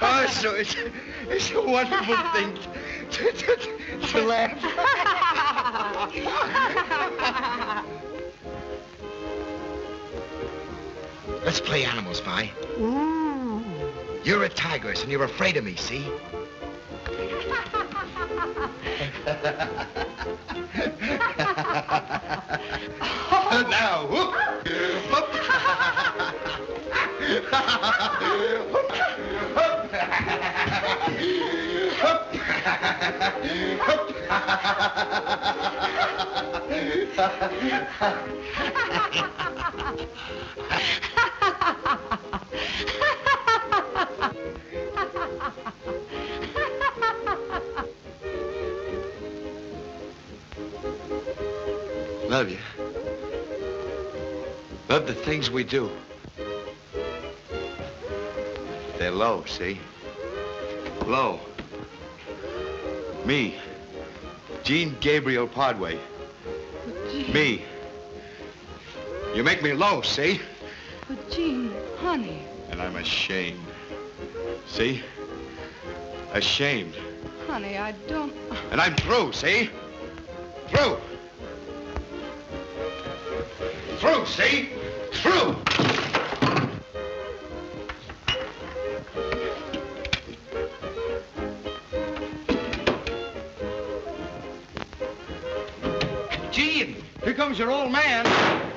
oh, so it's, it's a wonderful thing to, to, to, to laugh. Let's play animal spy. You're a tigress and you're afraid of me, see? now, whoop. Love you. Love the things we do. They're low, see? Low. Me. Gene Gabriel Pardway. Me. You make me low, see? But Gene, honey. And I'm ashamed. See? Ashamed. Honey, I don't... And I'm through, see? Through. Through, see? Through. Gene, here comes your old man.